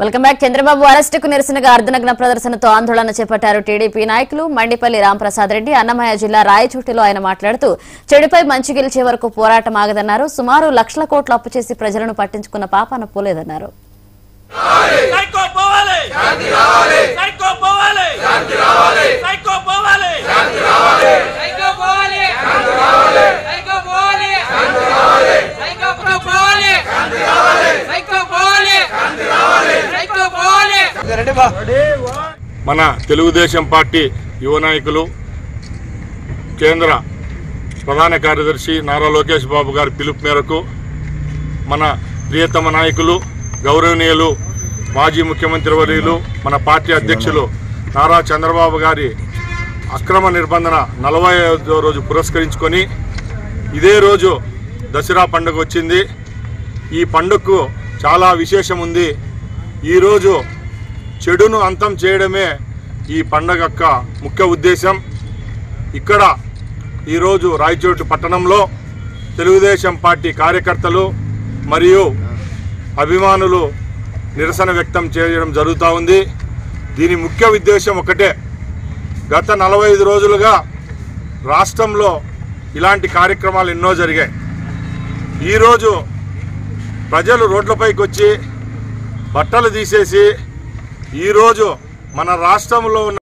Welcome back. Chandrababu అరెస్టుకు నిరసనగా అర్ధనగ్న ప్రదర్శనతో ఆందోళన చేపట్టారు టీడీపీ నాయకులు మండిపల్లి రాంప్రసాద్ రెడ్డి. అన్నమయ్య జిల్లా రాయచోటిలో ఆయన మాట్లాడుతూ చెడుపై మంచి గెలిచే వరకు పోరాటం ఆగదన్నారు. సుమారు లక్షల కోట్లు అప్పు చేసి ప్రజలను పట్టించుకున్న పాపన పోలేదన్నారు. మన తెలుగుదేశం పార్టీ యువ నాయకులు కేంద్ర ప్రధాన కార్యదర్శి నారా లోకేష్ బాబు గారి పిలుపు మేరకు మన ప్రియతమ నాయకులు గౌరవనీయులు మాజీ ముఖ్యమంత్రి వర్యులు మన పార్టీ అధ్యక్షులు నారా చంద్రబాబు గారి అక్రమ నిర్బంధన నలభై రోజు పురస్కరించుకొని ఇదే రోజు దసరా పండుగ వచ్చింది. ఈ పండుగకు చాలా విశేషం ఉంది. ఈరోజు చెడును అంతం చేయడమే ఈ పండగ యొక్క ముఖ్య ఉద్దేశం. ఇక్కడ ఈరోజు రాయచోటు పట్టణంలో తెలుగుదేశం పార్టీ కార్యకర్తలు మరియు అభిమానులు నిరసన వ్యక్తం చేయడం జరుగుతూ ఉంది. దీని ముఖ్య ఉద్దేశం ఒకటే. గత నలభై ఐదు రోజులుగా రాష్ట్రంలో ఇలాంటి కార్యక్రమాలు ఎన్నో జరిగాయి. ఈరోజు ప్రజలు రోడ్లపైకి వచ్చి బట్టలు తీసేసి ఈరోజు మన రాష్ట్రంలో ఉన్న